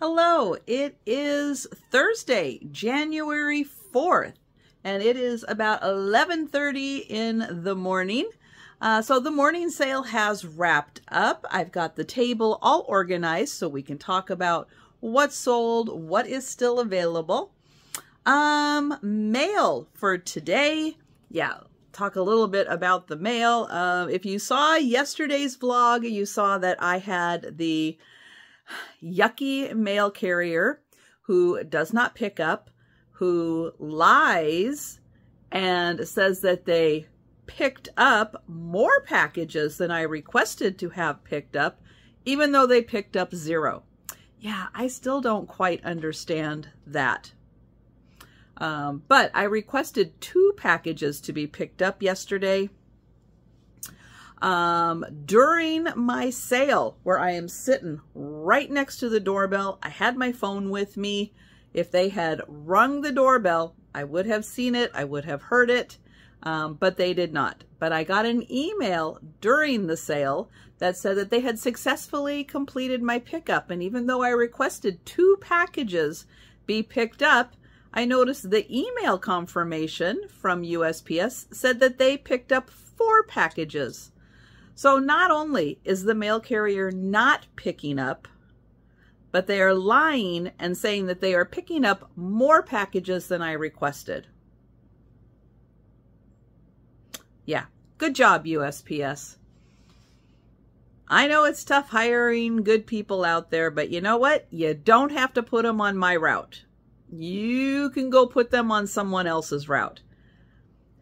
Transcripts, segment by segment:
Hello, it is Thursday, January 4th, and it is about 11.30 in the morning. Uh, so the morning sale has wrapped up. I've got the table all organized so we can talk about what's sold, what is still available. Um, mail for today. Yeah, talk a little bit about the mail. Uh, if you saw yesterday's vlog, you saw that I had the yucky mail carrier who does not pick up, who lies and says that they picked up more packages than I requested to have picked up, even though they picked up zero. Yeah, I still don't quite understand that. Um, but I requested two packages to be picked up yesterday. Um, during my sale, where I am sitting right next to the doorbell, I had my phone with me. If they had rung the doorbell, I would have seen it, I would have heard it, um, but they did not. But I got an email during the sale that said that they had successfully completed my pickup. And even though I requested two packages be picked up, I noticed the email confirmation from USPS said that they picked up four packages. So not only is the mail carrier not picking up, but they are lying and saying that they are picking up more packages than I requested. Yeah, good job, USPS. I know it's tough hiring good people out there, but you know what? You don't have to put them on my route. You can go put them on someone else's route.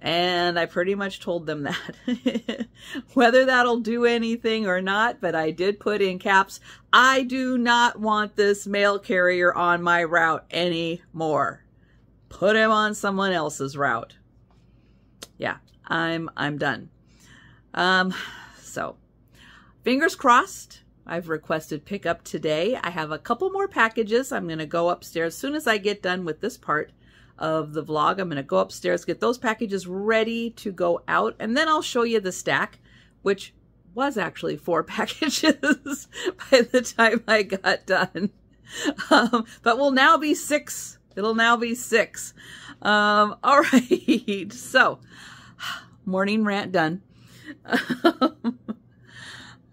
And I pretty much told them that. Whether that'll do anything or not, but I did put in caps, I do not want this mail carrier on my route anymore. Put him on someone else's route. Yeah, I'm I'm done. Um so fingers crossed. I've requested pickup today. I have a couple more packages. I'm going to go upstairs as soon as I get done with this part of the vlog. I'm going to go upstairs, get those packages ready to go out, and then I'll show you the stack, which was actually four packages by the time I got done. Um, but will now be six. It'll now be six. Um, all right. So, morning rant done.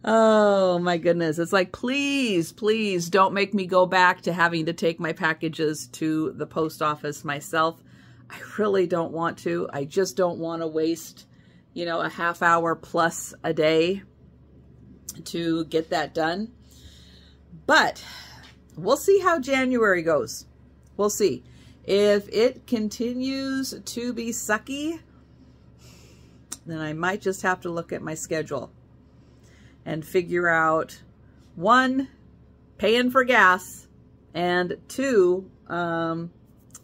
Oh my goodness. It's like, please, please don't make me go back to having to take my packages to the post office myself. I really don't want to. I just don't want to waste, you know, a half hour plus a day to get that done. But we'll see how January goes. We'll see. If it continues to be sucky, then I might just have to look at my schedule and figure out one, paying for gas, and two, um,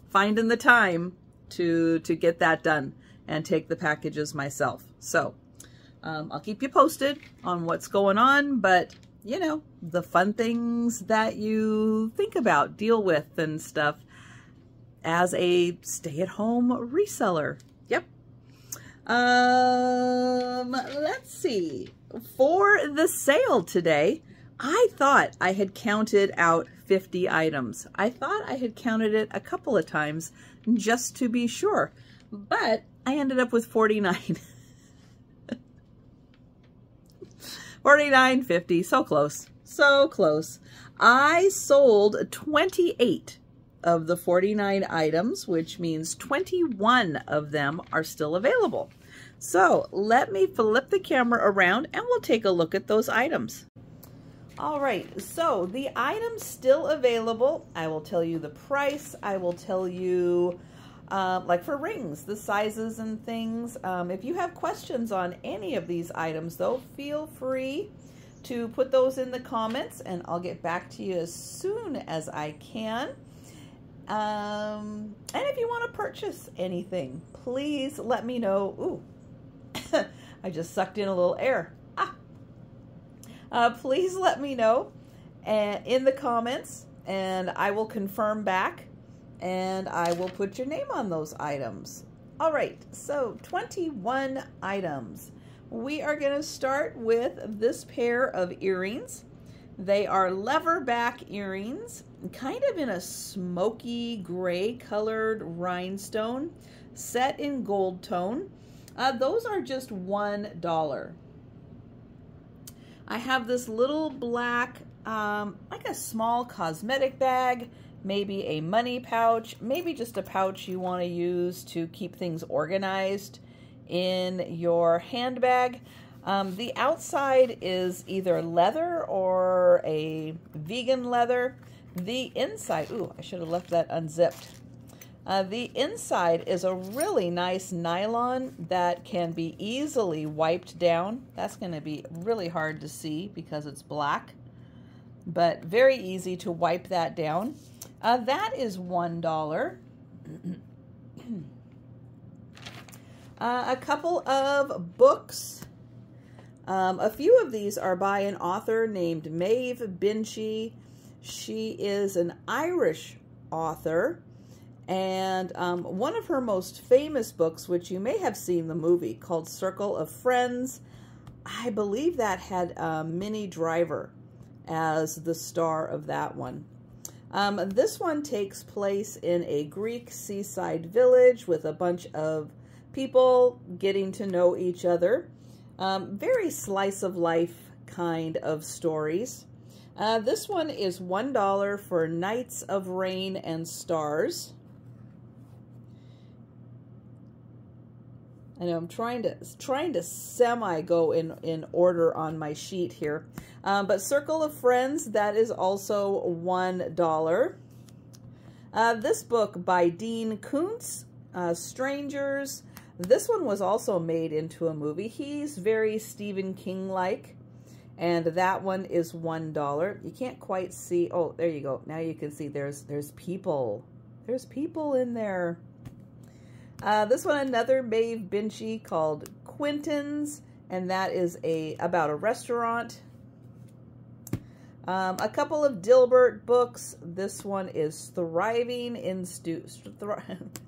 finding the time to to get that done and take the packages myself. So um, I'll keep you posted on what's going on, but you know, the fun things that you think about, deal with and stuff as a stay-at-home reseller. Yep. Um, let's see for the sale today, I thought I had counted out 50 items. I thought I had counted it a couple of times just to be sure, but I ended up with 49. 49, 50, so close, so close. I sold 28 of the 49 items, which means 21 of them are still available. So let me flip the camera around and we'll take a look at those items. All right, so the items still available. I will tell you the price. I will tell you, um, like for rings, the sizes and things. Um, if you have questions on any of these items, though, feel free to put those in the comments and I'll get back to you as soon as I can. Um, and if you want to purchase anything, please let me know. Ooh, I just sucked in a little air. Ah. Uh, please let me know and, in the comments and I will confirm back and I will put your name on those items. All right, so 21 items. We are going to start with this pair of earrings. They are lever back earrings, kind of in a smoky gray colored rhinestone, set in gold tone. Uh, those are just $1. I have this little black, um, like a small cosmetic bag, maybe a money pouch, maybe just a pouch you want to use to keep things organized in your handbag. Um, the outside is either leather or a vegan leather. The inside, ooh, I should have left that unzipped. Uh, the inside is a really nice nylon that can be easily wiped down. That's going to be really hard to see because it's black, but very easy to wipe that down. Uh, that is $1. uh, a couple of books. Um, a few of these are by an author named Maeve Binchy. She is an Irish author. And um, one of her most famous books, which you may have seen the movie, called Circle of Friends, I believe that had Minnie Driver as the star of that one. Um, this one takes place in a Greek seaside village with a bunch of people getting to know each other. Um, very slice of life kind of stories. Uh, this one is $1 for Nights of Rain and Stars. I know I'm trying to trying to semi go in in order on my sheet here, um, but Circle of Friends that is also one dollar. Uh, this book by Dean Koontz, uh, Strangers. This one was also made into a movie. He's very Stephen King like, and that one is one dollar. You can't quite see. Oh, there you go. Now you can see. There's there's people. There's people in there. Uh, this one, another Maeve Binchy called Quentin's, and that is a about a restaurant. Um, a couple of Dilbert books. This one is Thriving in Stu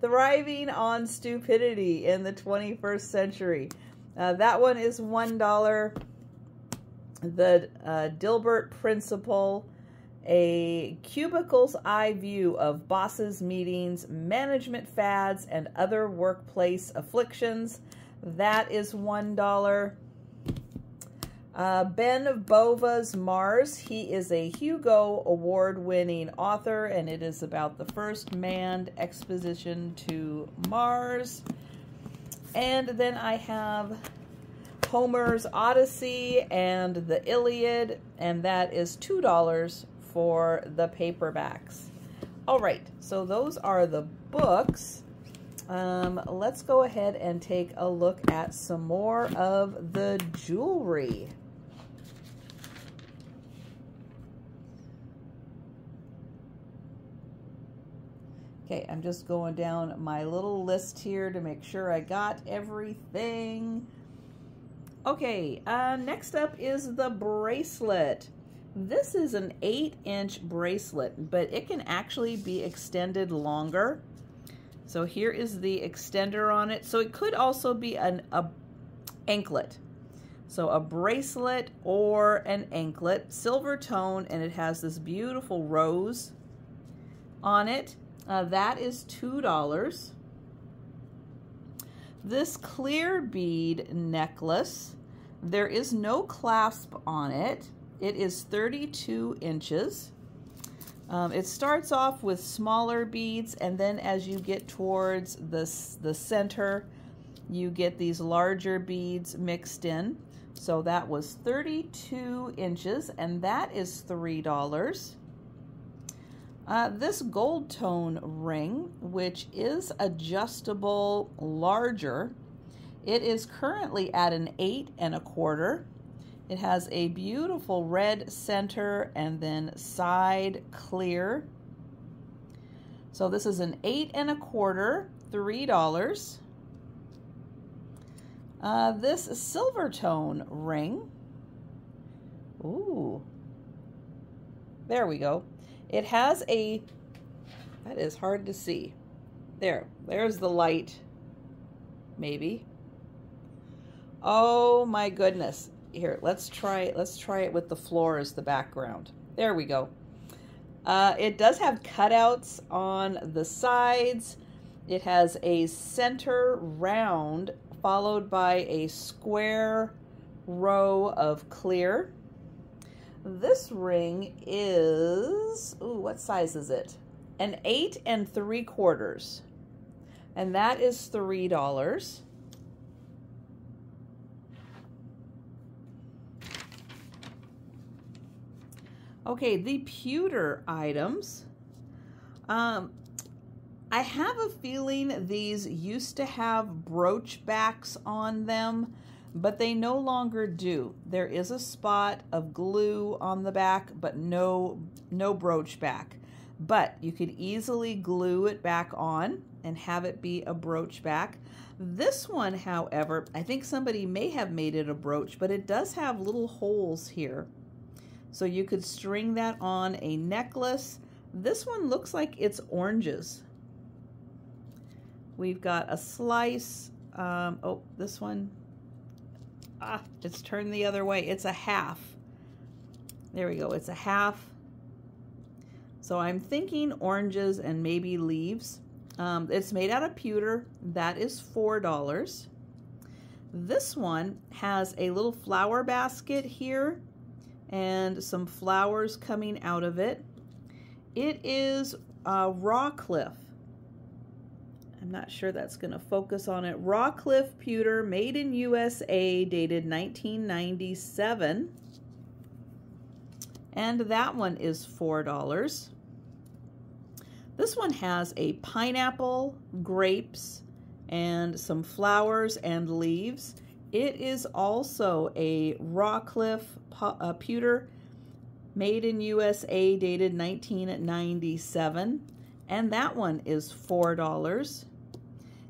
Thriving on Stupidity in the 21st Century. Uh, that one is $1. The uh, Dilbert Principle a cubicle's eye view of bosses, meetings, management fads, and other workplace afflictions. That is $1. Uh, ben Bova's Mars. He is a Hugo Award-winning author, and it is about the first manned expedition to Mars. And then I have Homer's Odyssey and the Iliad, and that is $2 for the paperbacks. All right, so those are the books. Um, let's go ahead and take a look at some more of the jewelry. Okay, I'm just going down my little list here to make sure I got everything. Okay, uh, next up is the bracelet. This is an 8-inch bracelet, but it can actually be extended longer. So here is the extender on it. So it could also be an a anklet. So a bracelet or an anklet, silver tone, and it has this beautiful rose on it. Uh, that is $2. This clear bead necklace, there is no clasp on it. It is 32 inches. Um, it starts off with smaller beads, and then as you get towards the, the center, you get these larger beads mixed in. So that was 32 inches, and that is $3. Uh, this gold tone ring, which is adjustable larger, it is currently at an eight and a quarter. It has a beautiful red center and then side clear. So this is an eight and a quarter, $3. Uh, this silver tone ring. Ooh. There we go. It has a, that is hard to see. There, there's the light, maybe. Oh my goodness here, let's try, it. let's try it with the floor as the background. There we go. Uh, it does have cutouts on the sides. It has a center round followed by a square row of clear. This ring is, ooh, what size is it? An eight and three quarters. And that is $3. Okay, the pewter items. Um, I have a feeling these used to have brooch backs on them, but they no longer do. There is a spot of glue on the back, but no, no brooch back. But you could easily glue it back on and have it be a brooch back. This one, however, I think somebody may have made it a brooch, but it does have little holes here. So you could string that on a necklace. This one looks like it's oranges. We've got a slice. Um, oh, this one. Ah, it's turned the other way. It's a half. There we go. It's a half. So I'm thinking oranges and maybe leaves. Um, it's made out of pewter. That is $4. This one has a little flower basket here and some flowers coming out of it. It is uh, Rawcliffe. I'm not sure that's going to focus on it. Rawcliffe pewter, made in USA, dated 1997. And that one is $4. This one has a pineapple, grapes, and some flowers and leaves. It is also a Rawcliffe uh, pewter made in USA, dated 1997. And that one is $4.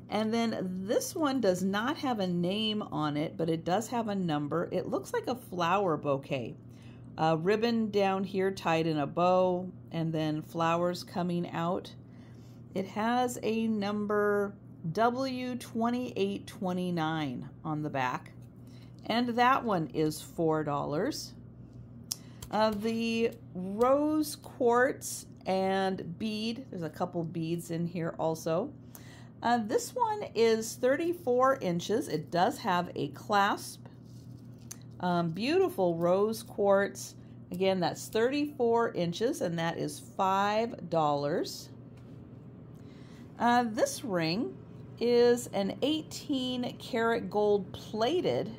And then this one does not have a name on it, but it does have a number. It looks like a flower bouquet. A ribbon down here tied in a bow, and then flowers coming out. It has a number W2829 on the back. And that one is $4. Uh, the rose quartz and bead, there's a couple beads in here also. Uh, this one is 34 inches. It does have a clasp. Um, beautiful rose quartz. Again, that's 34 inches, and that is $5. Uh, this ring is an 18 karat gold plated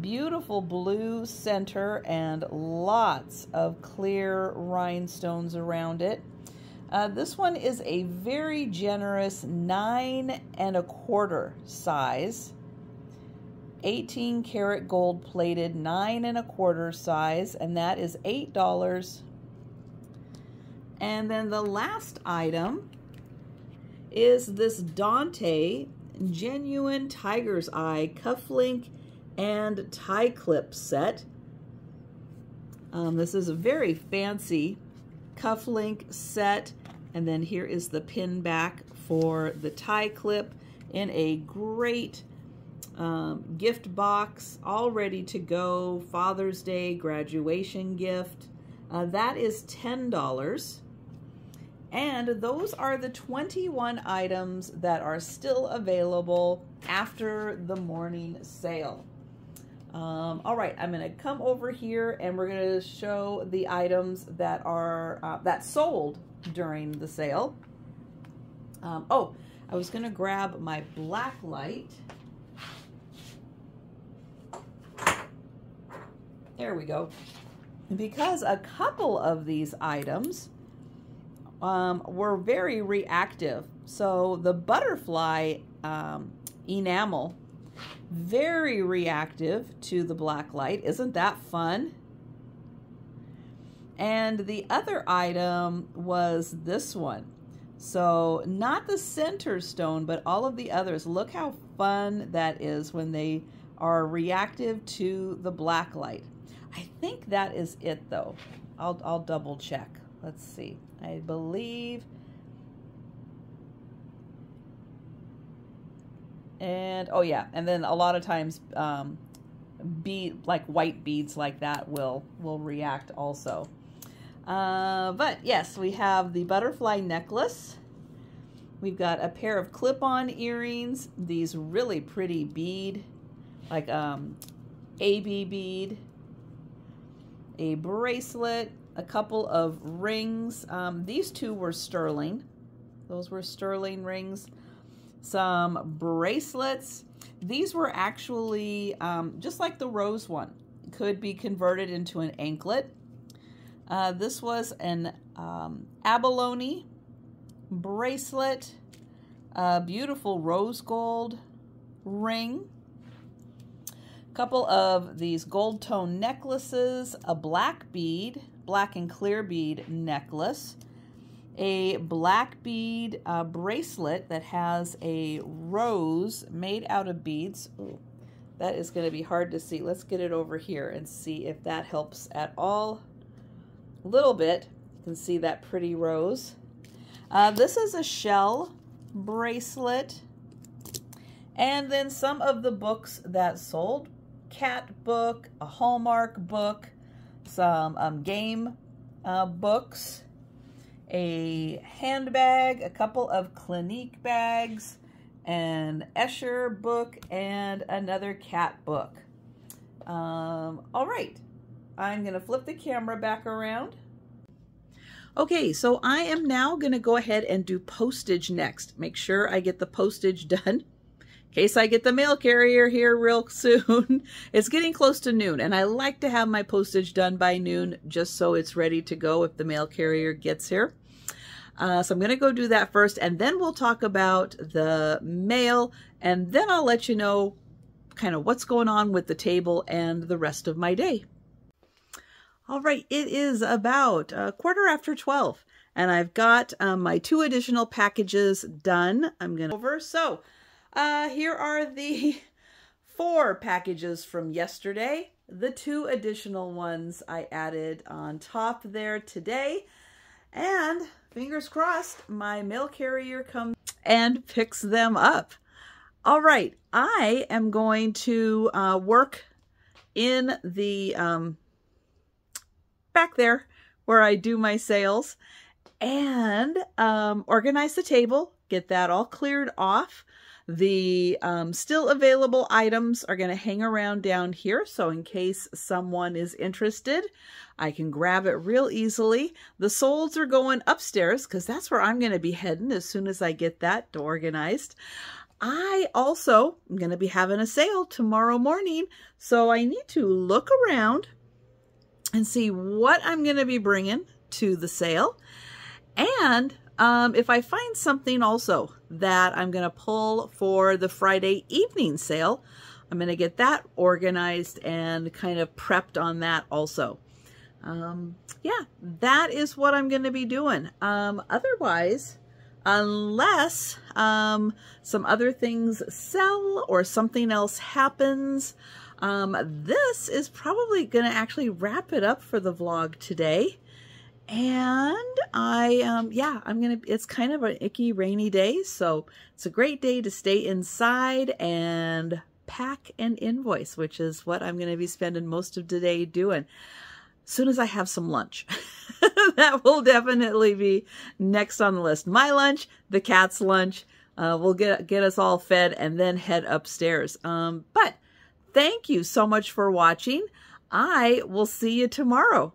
beautiful blue center and lots of clear rhinestones around it. Uh, this one is a very generous nine and a quarter size. 18 karat gold plated nine and a quarter size and that is eight dollars and then the last item is this Dante Genuine Tiger's Eye Cufflink and Tie Clip set. Um, this is a very fancy cufflink set. And then here is the pin back for the tie clip in a great um, gift box, all ready to go. Father's Day graduation gift. Uh, that is $10. And those are the 21 items that are still available after the morning sale. Um, all right, I'm going to come over here and we're going to show the items that are uh, that sold during the sale. Um, oh, I was going to grab my black light. There we go. Because a couple of these items um, were very reactive. So the butterfly um, enamel, very reactive to the black light. Isn't that fun? And the other item was this one. So not the center stone, but all of the others. Look how fun that is when they are reactive to the black light. I think that is it though. I'll, I'll double check. Let's see. I believe. And, oh yeah, and then a lot of times um, like white beads like that will, will react also. Uh, but yes, we have the butterfly necklace. We've got a pair of clip-on earrings, these really pretty bead, like um, AB bead, a bracelet, a couple of rings. Um, these two were sterling. Those were sterling rings. Some bracelets. These were actually, um, just like the rose one, could be converted into an anklet. Uh, this was an um, abalone bracelet, a beautiful rose gold ring, a couple of these gold tone necklaces, a black bead, black and clear bead necklace, a black bead uh, bracelet that has a rose made out of beads. Ooh, that is going to be hard to see. Let's get it over here and see if that helps at all little bit. You can see that pretty rose. Uh, this is a shell bracelet. And then some of the books that sold. Cat book, a Hallmark book, some um, game uh, books, a handbag, a couple of Clinique bags, an Escher book, and another cat book. Um, all right, I'm going to flip the camera back around. Okay, so I am now going to go ahead and do postage next. Make sure I get the postage done in case I get the mail carrier here real soon. it's getting close to noon, and I like to have my postage done by noon just so it's ready to go if the mail carrier gets here. Uh, so I'm going to go do that first, and then we'll talk about the mail, and then I'll let you know kind of what's going on with the table and the rest of my day. All right, it is about a quarter after 12 and I've got um, my two additional packages done. I'm going to over. So uh, here are the four packages from yesterday. The two additional ones I added on top there today. And fingers crossed, my mail carrier comes and picks them up. All right, I am going to uh, work in the um, back there where I do my sales and um, organize the table, get that all cleared off. The um, still available items are going to hang around down here. So in case someone is interested, I can grab it real easily. The solds are going upstairs because that's where I'm going to be heading as soon as I get that organized. I also am going to be having a sale tomorrow morning. So I need to look around and see what I'm going to be bringing to the sale. And um, if I find something also that I'm going to pull for the Friday evening sale, I'm going to get that organized and kind of prepped on that also. Um, yeah, that is what I'm going to be doing. Um, otherwise, unless um, some other things sell or something else happens, um, this is probably going to actually wrap it up for the vlog today. And I, um, yeah, I'm going to, it's kind of an icky rainy day. So it's a great day to stay inside and pack an invoice, which is what I'm going to be spending most of today doing. Soon as I have some lunch. that will definitely be next on the list. My lunch, the cat's lunch. Uh, we'll get get us all fed and then head upstairs. Um, but Thank you so much for watching. I will see you tomorrow.